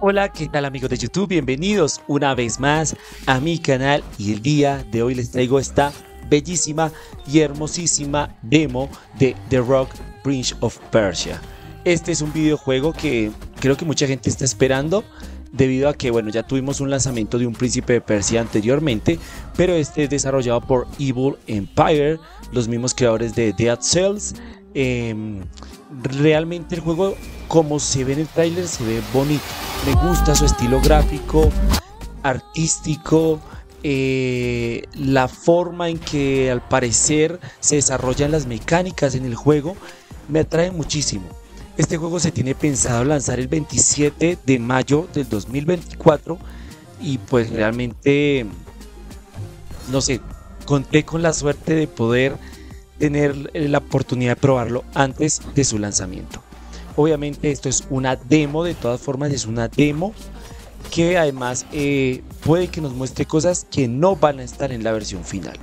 Hola, ¿qué tal amigos de YouTube? Bienvenidos una vez más a mi canal y el día de hoy les traigo esta bellísima y hermosísima demo de The Rock Prince of Persia. Este es un videojuego que creo que mucha gente está esperando debido a que bueno ya tuvimos un lanzamiento de un príncipe de Persia anteriormente pero este es desarrollado por Evil Empire los mismos creadores de Dead Cells em, realmente el juego como se ve en el tráiler se ve bonito. Me gusta su estilo gráfico artístico eh, la forma en que al parecer se desarrollan las mecánicas en el juego me atrae muchísimo. Este juego se tiene pensado lanzar el 27 de mayo del 2024 y pues realmente, no sé, conté con la suerte de poder tener la oportunidad de probarlo antes de su lanzamiento. Obviamente esto es una demo, de todas formas es una demo que además eh, puede que nos muestre cosas que no van a estar en la versión final.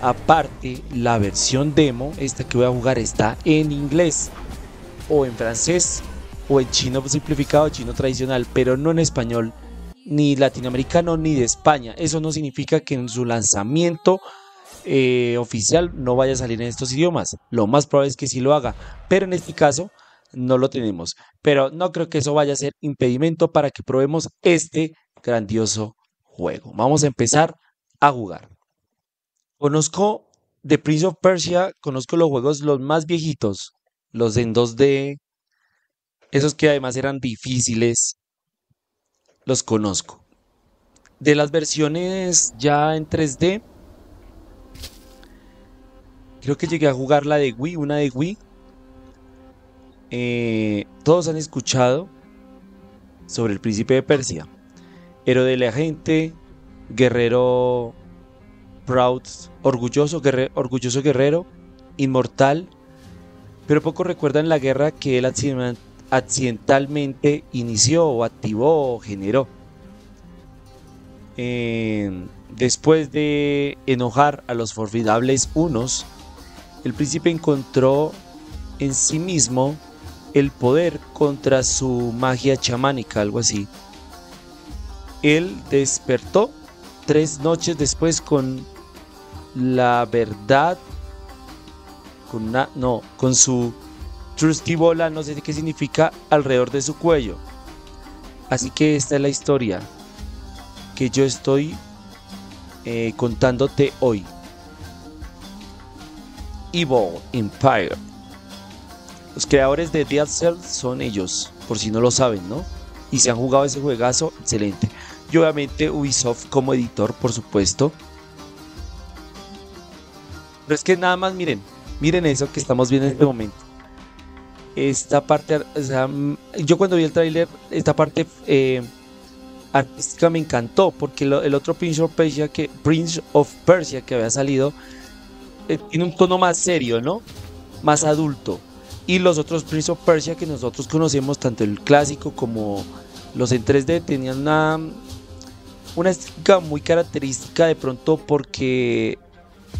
Aparte, la versión demo, esta que voy a jugar, está en inglés o en francés o en chino simplificado, chino tradicional, pero no en español ni latinoamericano ni de España. Eso no significa que en su lanzamiento eh, oficial no vaya a salir en estos idiomas. Lo más probable es que sí lo haga, pero en este caso no lo tenemos. Pero no creo que eso vaya a ser impedimento para que probemos este grandioso juego. Vamos a empezar a jugar. Conozco The Prince of Persia, conozco los juegos los más viejitos, los en 2D, esos que además eran difíciles, los conozco. De las versiones ya en 3D, creo que llegué a jugar la de Wii, una de Wii. Eh, todos han escuchado sobre el príncipe de Persia, héroe de la gente, guerrero proud, orgulloso, orgulloso guerrero, inmortal, pero poco recuerdan la guerra que él accidentalmente inició o activó o generó. después de enojar a los formidables unos, el príncipe encontró en sí mismo el poder contra su magia chamánica, algo así. Él despertó tres noches después con la verdad con una, no, con su trusty bola, no sé qué significa, alrededor de su cuello. Así que esta es la historia que yo estoy eh, contándote hoy. Evil Empire. Los creadores de Dead Cells son ellos, por si no lo saben, ¿no? Y si han jugado ese juegazo, excelente. Y obviamente Ubisoft como editor, por supuesto. Pero es que nada más, miren, Miren eso que estamos viendo en este momento. Esta parte, o sea, yo cuando vi el tráiler, esta parte eh, artística me encantó, porque el otro Prince of Persia que, Prince of Persia que había salido eh, tiene un tono más serio, ¿no? Más adulto. Y los otros Prince of Persia que nosotros conocemos, tanto el clásico como los en 3D, tenían una, una estética muy característica de pronto porque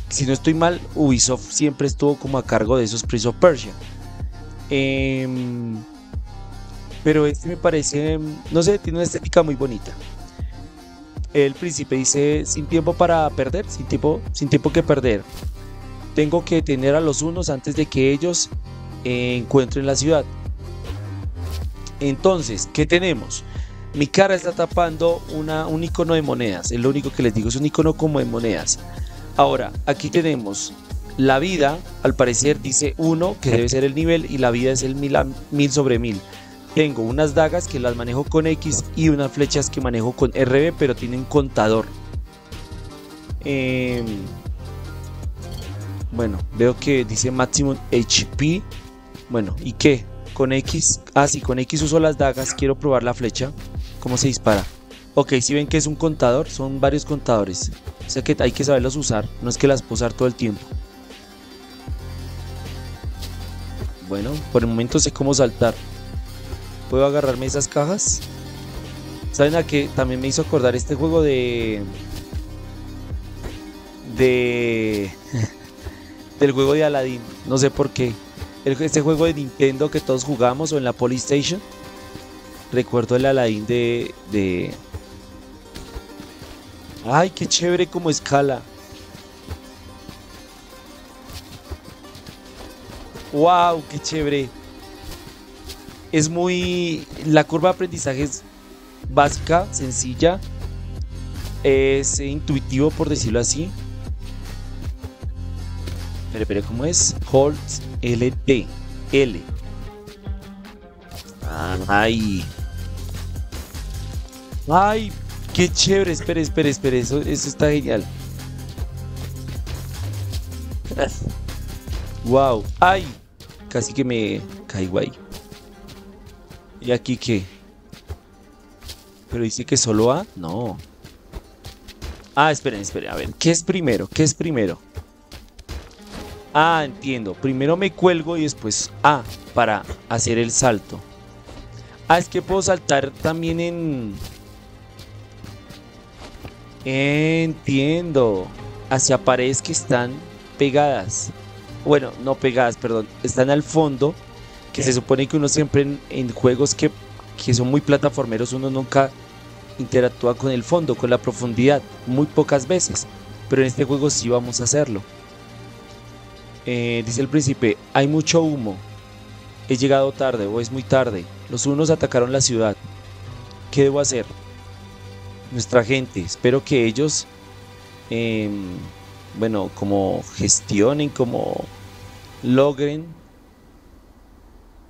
si no estoy mal, Ubisoft siempre estuvo como a cargo de esos Prince of Persia. Em, pero este me parece, no sé, tiene una estética muy bonita. El príncipe dice, sin tiempo para perder, sin tiempo, sin tiempo que perder. Tengo que tener a los unos antes de que ellos eh, encuentren la ciudad. Entonces, ¿qué tenemos? Mi cara está tapando una, un icono de monedas. Es lo único que les digo, es un icono como de monedas. Ahora, aquí tenemos la vida, al parecer dice 1, que debe ser el nivel, y la vida es el 1000 sobre 1000. Tengo unas dagas que las manejo con X y unas flechas que manejo con RB, pero tienen contador. Em, bueno, veo que dice maximum HP. Bueno, ¿y qué? Con X. Ah, sí, con X uso las dagas. Quiero probar la flecha. ¿Cómo se dispara? Ok, si ven que es un contador, son varios contadores. O sea que hay que saberlos usar, no es que las puedo usar todo el tiempo. Bueno, por el momento sé cómo saltar. ¿Puedo agarrarme esas cajas? ¿Saben a qué? También me hizo acordar este juego de... De... del juego de Aladdin. No sé por qué. Este juego de Nintendo que todos jugamos o en la Polystation Recuerdo el Aladdin de, de... Ay, qué chévere como escala. Wow, qué chévere. Es muy... La curva de aprendizaje es básica, sencilla. Es intuitivo, por decirlo así. Pero, pero, ¿cómo es? Holtz LT. L. Ay. Ay, qué chévere. Espere, espere, espere. Eso, eso está genial. Wow. Ay. Casi que me caigo ahí. ¿Y aquí qué? Pero dice que solo A. No. Ah, esperen, esperen. A ver, ¿qué es primero? ¿Qué es primero? Ah, entiendo. Primero me cuelgo y después A para hacer el salto. Ah, es que puedo saltar también en... Entiendo. Hacia paredes que están pegadas. Bueno, no pegadas, perdón. Están al fondo. Que se supone que uno siempre en, juegos que, que son muy plataformeros, uno nunca interactúa con el fondo, con la profundidad. Muy pocas veces. Pero en este juego sí vamos a hacerlo. Eh, dice el príncipe, hay mucho humo. He llegado tarde o es muy tarde. Los unos atacaron la ciudad. ¿Qué debo hacer? Nuestra gente, espero que ellos, em, bueno, como gestionen, como logren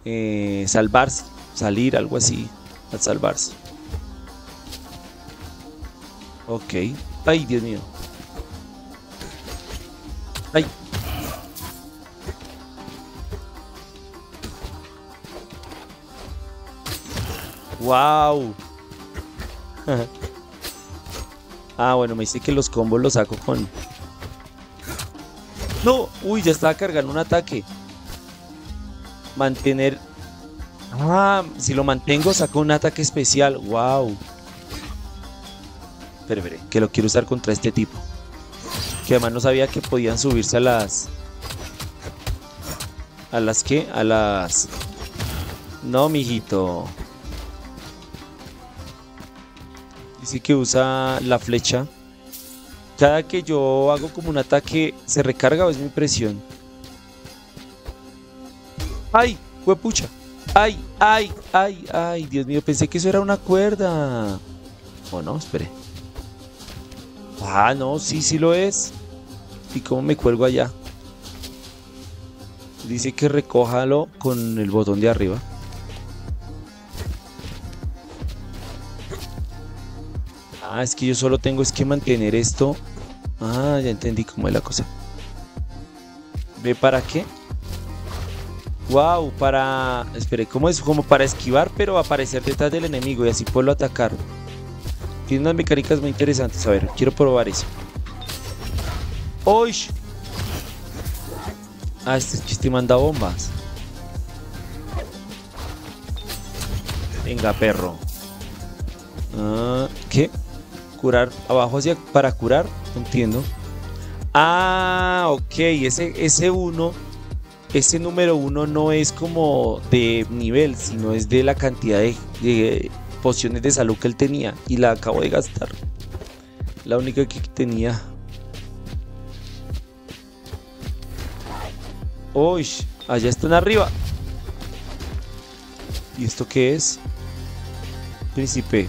eh, salvarse, salir, algo así, al salvarse. Ok. Ay, Dios mío. Ay. ¡Wow! ah, bueno, me dice que los combos los saco con... ¡No! Uy, ya estaba cargando un ataque. Mantener... Ah, si lo mantengo saco un ataque especial. ¡Wow! Espera, espera, que lo quiero usar contra este tipo. Que además no sabía que podían subirse a las... ¿A las qué? A las... No, mijito. Dice que usa la flecha. Cada que yo hago como un ataque, ¿se recarga o es mi presión? ¡Ay! ¡Fue pucha! ¡Ay! ¡Ay! ¡Ay! ¡Ay! Dios mío, pensé que eso era una cuerda. ¿O no? Espere. Ah, no, sí, sí lo es. ¿Y cómo me cuelgo allá? Dice que recójalo con el botón de arriba. Ah, es que yo solo tengo es que mantener esto. Ah, ya entendí cómo es la cosa. ¿Ve para qué? Wow, para... Espere, ¿cómo es? Como para esquivar, pero aparecer detrás del enemigo y así poderlo atacar. Tiene unas mecánicas muy interesantes. A ver, quiero probar eso. ¡Uy! Ah, este chiste manda bombas. Venga, perro. Ah, ¿Qué? Curar abajo hacia para curar, entiendo. Ah, ok, ese, ese uno, ese número uno no es como de nivel, sino es de la cantidad de, pociones de salud que él tenía y la acabo de gastar. La única que tenía. Uy, allá están arriba. ¿Y esto qué es? Príncipe,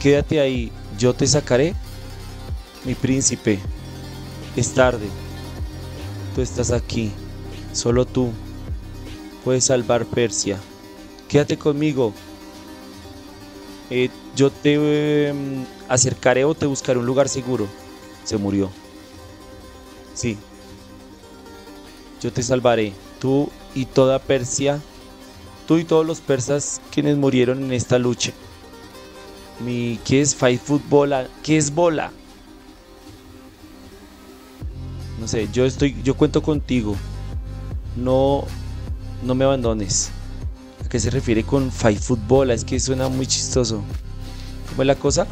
quédate ahí yo te sacaré, mi príncipe. Es tarde. Tú estás aquí. Solo tú puedes salvar Persia. Quédate conmigo. Eh, yo te em, acercaré o te buscaré un lugar seguro. Se murió. Sí. Yo te salvaré. Tú y toda Persia. Tú y todos los persas quienes murieron en esta lucha. ¿Qué es Fight Football? ¿Qué es bola? No sé, yo estoy, yo cuento contigo. No, no me abandones. ¿A qué se refiere con Fight Football? Es que suena muy chistoso. ¿Cómo es la cosa?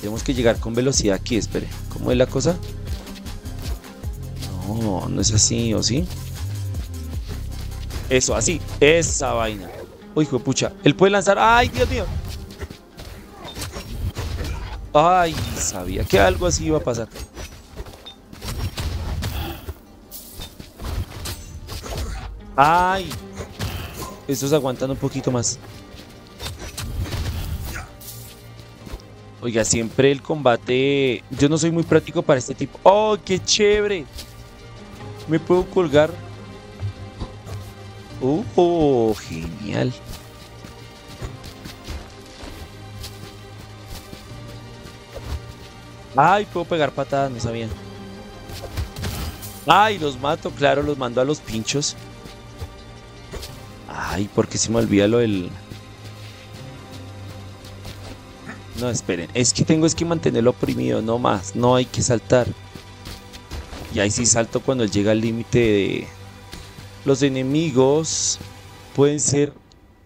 Tenemos que llegar con velocidad aquí, espere. ¿Cómo es la cosa? No, no es así, ¿o sí? Eso, así. Esa vaina. Uy, hijo de pucha. Él puede lanzar. ¡Ay, Dios mío! Ay, sabía que algo así iba a pasar. Ay. Estos aguantan un poquito más. Oiga, siempre el combate... Yo no soy muy práctico para este tipo. ¡Oh, qué chévere! ¿Me puedo colgar? ¡Oh, genial! Ay, puedo pegar patadas, no sabía. Ay, los mato, claro, los mando a los pinchos. Ay, porque se me olvida lo del... No, esperen. Es que tengo es que mantenerlo oprimido, no más. No hay que saltar. Y ahí sí salto cuando llega al límite de... Los enemigos pueden ser,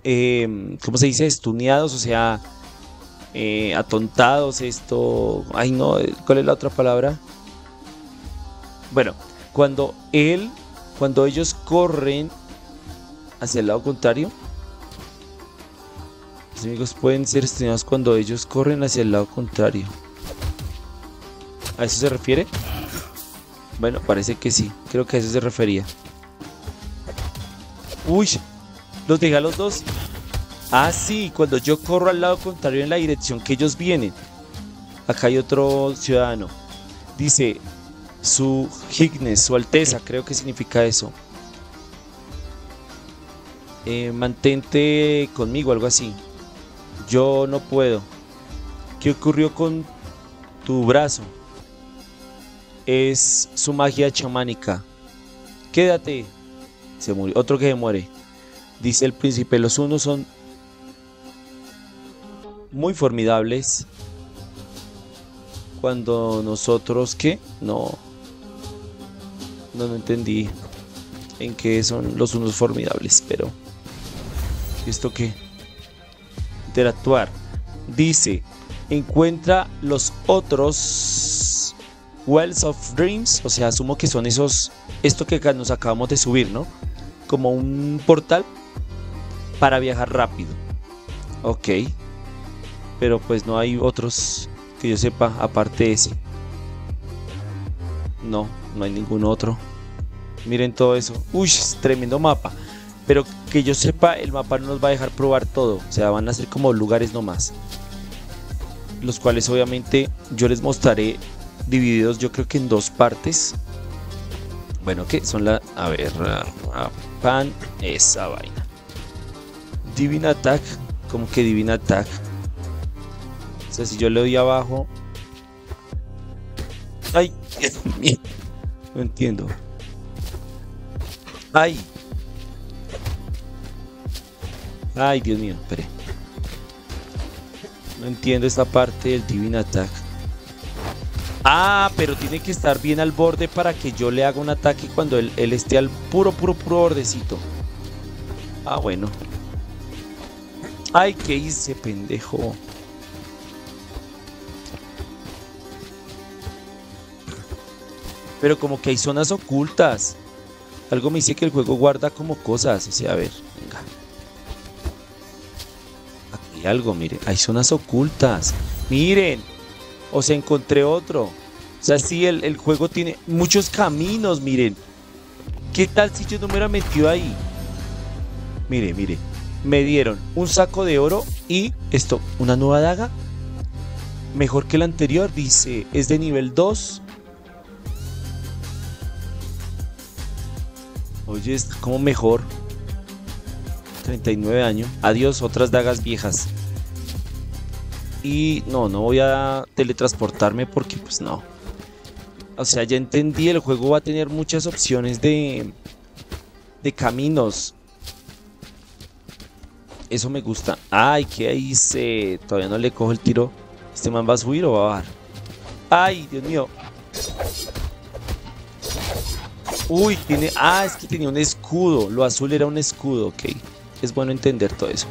eh, ¿cómo se dice? Estuneados, o sea, eh, atontados, esto... Ay, no, ¿cuál es la otra palabra? Bueno, cuando él, cuando ellos corren hacia el lado contrario, los enemigos pueden ser estuneados cuando ellos corren hacia el lado contrario. ¿A eso se refiere? Bueno, parece que sí. Creo que a eso se refería. Uy, los deja los dos. Ah, sí, cuando yo corro al lado contrario en la dirección que ellos vienen. Acá hay otro ciudadano. Dice, su Hignes, su Alteza, creo que significa eso. Eh, mantente conmigo, algo así. Yo no puedo. ¿Qué ocurrió con tu brazo? Es su magia chamánica. Quédate. Se murió. Otro que se muere. Dice el príncipe, los unos son muy formidables. Cuando nosotros, ¿qué? No. No, no entendí en qué son los unos formidables, pero... ¿Esto qué? Interactuar. Dice, encuentra los otros Wells of Dreams, o sea, asumo que son esos, esto que nos acabamos de subir, ¿no? Como un portal para viajar rápido. Ok. Pero pues no hay otros que yo sepa aparte de ese. No, no hay ningún otro. Miren todo eso. Uy, tremendo mapa. Pero que yo sepa, el mapa no nos va a dejar probar todo. O sea, van a ser como lugares nomás. Los cuales obviamente yo les mostraré divididos yo creo que en dos partes. Bueno, ¿qué? Son la... A ver, pan, esa vaina. Divine Attack, como que Divine Attack. O sea, si yo le doy abajo... Ay, no entiendo. Ay, Ay, Dios mío, espere. No entiendo esta parte del Divine Attack. Ah, pero tiene que estar bien al borde para que yo le haga un ataque cuando él, esté al puro, puro, puro bordecito. Ah, bueno. Ay, ¿qué hice, pendejo? Pero como que hay zonas ocultas. Algo me dice que el juego guarda como cosas. O sea, a ver, venga algo, miren. Hay zonas ocultas. Miren. O sea, encontré otro. O sea, sí, el, el juego tiene muchos caminos, miren. ¿Qué tal si yo no me hubiera metido ahí? Mire, mire. Me dieron un saco de oro y esto, una nueva daga. Mejor que la anterior, dice. Es de nivel 2. Oye, es como mejor. 39 años. Adiós, otras dagas viejas. Y no, no voy a teletransportarme porque pues no. O sea, ya entendí, el juego va a tener muchas opciones de, de caminos. Eso me gusta. Ay, ¿qué hice? Todavía no le cojo el tiro. ¿Este man va a subir o va a bajar? Ay, Dios mío. Uy, tiene... Ah, es que tenía un escudo. Lo azul era un escudo, ok es bueno entender todo eso.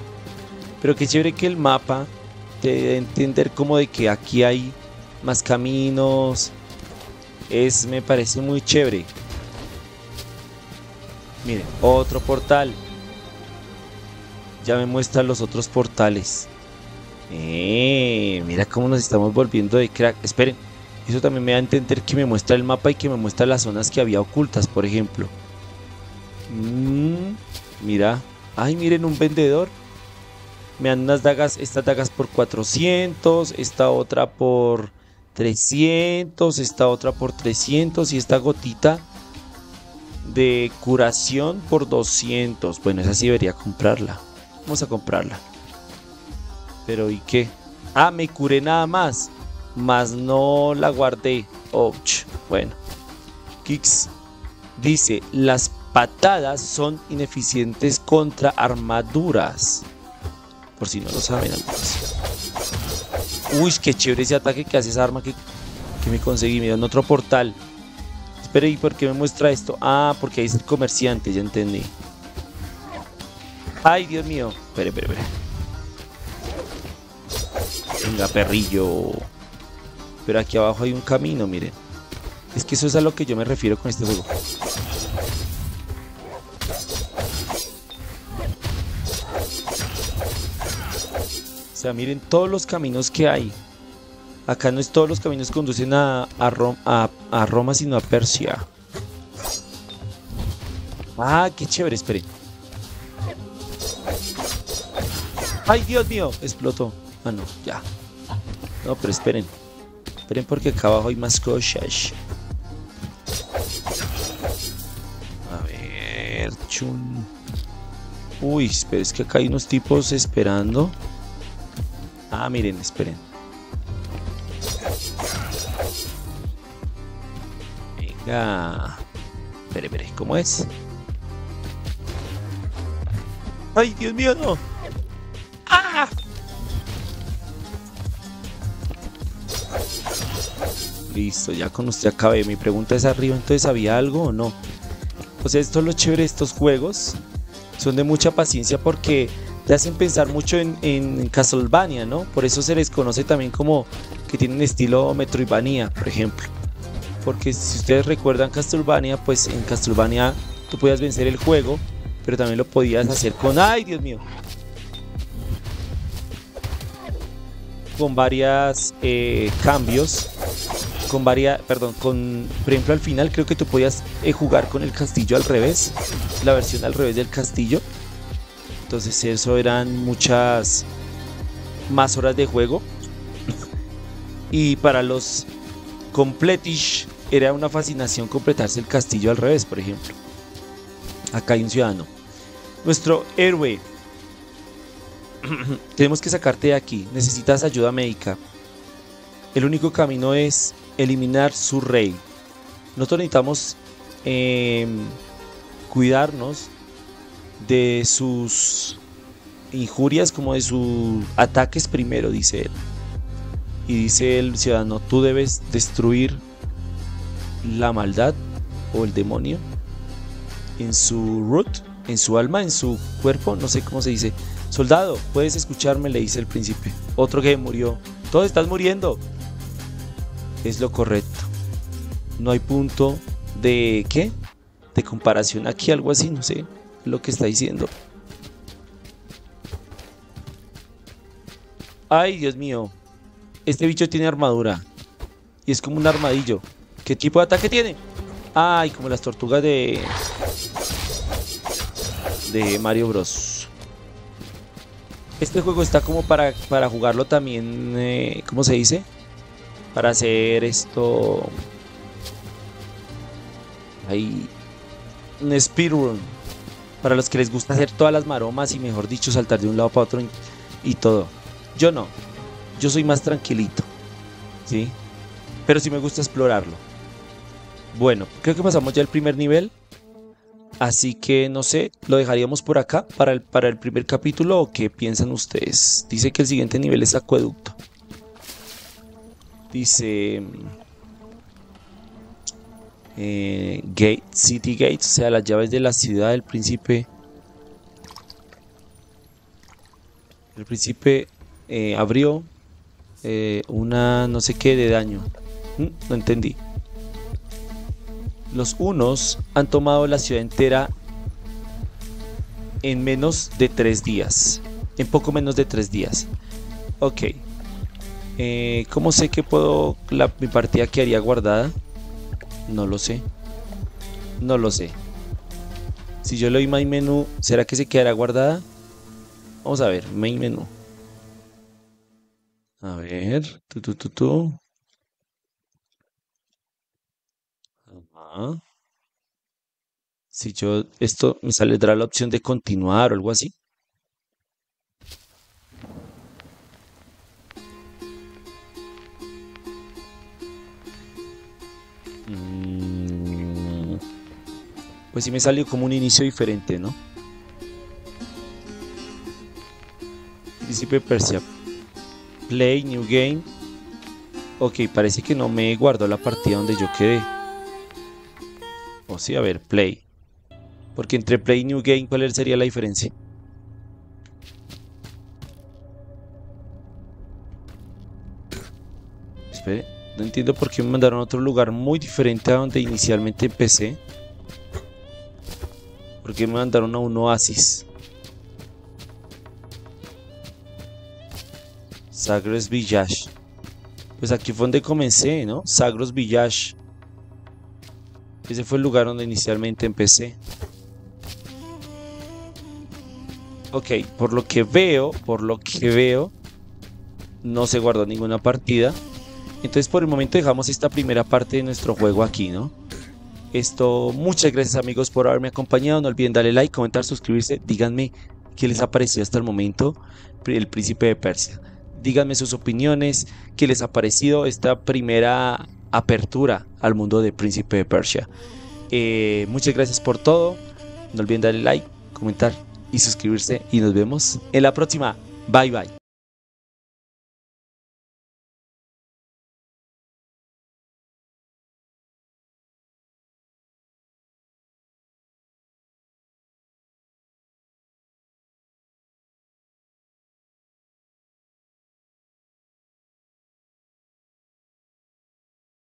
Pero qué chévere que el mapa dé entender como de que aquí hay más caminos. Es, me parece muy chévere. Miren, otro portal. ya me muestra los otros portales. Eh, mira cómo nos estamos volviendo de crack. Esperen, eso también me da a entender que me muestra el mapa y que me muestra las zonas que había ocultas, por ejemplo. Mm, mira, ay, miren un vendedor. Me dan unas dagas, estas dagas por 400, esta otra por 300, esta otra por 300 y esta gotita de curación por 200. Bueno, esa sí debería comprarla. Vamos a comprarla. Pero ¿y qué? Ah, me curé nada más. Más no la guardé. Oh, bueno. Kix dice, las patadas son ineficientes contra armaduras. Por si no lo saben amigos. Uy, qué chévere ese ataque que hace esa arma que, que me conseguí. Mira, en otro portal. Espera, ¿y por qué me muestra esto? Ah, porque ahí es el comerciante, ya entendí. Ay, Dios mío. Espere, espere, espere. Venga, perrillo. Pero aquí abajo hay un camino, miren. Es que eso es a lo que yo me refiero con este juego. Miren todos los caminos que hay. Acá no es todos los caminos conducen a, a, Roma, sino a Persia. Ah, qué chévere, esperen. ¡Ay, Dios mío! Explotó. Ah, no, ya. No, pero esperen. Esperen porque acá abajo hay más cosas. A ver, chun. Uy, espera, es que acá hay unos tipos esperando. Ah, miren, esperen. Venga. Espere, espere, ¿cómo es? ¡Ay, Dios mío, no! ¡Ah! Listo, ya con usted acabé. Mi pregunta es arriba, entonces ¿había algo o no? Pues esto es lo chévere de estos juegos. Son de mucha paciencia porque te hacen pensar mucho en, Castlevania, ¿no? Por eso se les conoce también como que tienen estilo Metroidvania, por ejemplo. Porque si ustedes recuerdan Castlevania, pues en Castlevania tú podías vencer el juego, pero también lo podías hacer con... ¡Ay, Dios mío! Con varios eh, cambios. Con varias, perdón, con, por ejemplo, al final creo que tú podías eh, jugar con el castillo al revés, la versión al revés del castillo entonces eso eran muchas más horas de juego. y para los completish era una fascinación completarse el castillo al revés, por ejemplo. Acá hay un ciudadano. Nuestro héroe. Tenemos que sacarte de aquí. Necesitas ayuda médica. El único camino es eliminar su rey. Nosotros necesitamos em, cuidarnos de sus injurias como de sus ataques primero, dice él. Y dice el ciudadano, tú debes destruir la maldad o el demonio en su root, en su alma, en su cuerpo, no sé cómo se dice. Soldado, puedes escucharme, le dice el príncipe. Otro que murió. Todos estás muriendo. Es lo correcto. No hay punto de qué? De comparación aquí, algo así, no sé lo que está diciendo. Ay, Dios mío. Este bicho tiene armadura. Y es como un armadillo. ¿Qué tipo de ataque tiene? Ay, como las tortugas de... De Mario Bros. Este juego está como para, para jugarlo también... Eh, ¿Cómo se dice? Para hacer esto... Hay... Un speedrun para los que les gusta hacer todas las maromas y mejor dicho saltar de un lado para otro y, todo. Yo no, yo soy más tranquilito, ¿sí? Pero sí me gusta explorarlo. Bueno, creo que pasamos ya al primer nivel. Así que no sé, lo dejaríamos por acá para el, para el primer capítulo o qué piensan ustedes. Dice que el siguiente nivel es acueducto. Dice eh, gate, City Gates, o sea, las llaves de la ciudad del príncipe. El príncipe eh, abrió eh, una no sé qué de daño. Mm, no entendí. Los unos han tomado la ciudad entera en menos de tres días. En poco menos de tres días. Ok. ¿Cómo sé que puedo... Mi partida quedaría guardada? No lo sé. No lo sé. Si yo le doy main menú, ¿será que se quedará guardada? Vamos a ver, main menú. A ver, tu, tu. Si yo, esto me saldrá la opción de continuar o algo así. Pues sí me salió como un inicio diferente, ¿no? Príncipe Persia. Play, New Game. Ok, parece que no me guardó la partida donde yo quedé. O sí, a ver, Play. Porque entre Play y New Game, ¿cuál sería la diferencia? Espere, no entiendo por qué me mandaron a otro lugar muy diferente a donde inicialmente empecé. ¿Por qué me mandaron a un oasis? Sagros Village. Pues aquí fue donde comencé, ¿no? Sagros Village. Ese fue el lugar donde inicialmente empecé. Ok, por lo que veo, por lo que veo, no se guardó ninguna partida. Entonces por el momento dejamos esta primera parte de nuestro juego aquí, ¿no? Esto, muchas gracias amigos por haberme acompañado. No olviden darle like, comentar, suscribirse. Díganme qué les ha parecido hasta el momento el príncipe de Persia. Díganme sus opiniones, qué les ha parecido esta primera apertura al mundo de príncipe de Persia. Eh, muchas gracias por todo. No olviden darle like, comentar y suscribirse y nos vemos en la próxima. Bye bye.